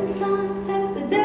the sun sets the day.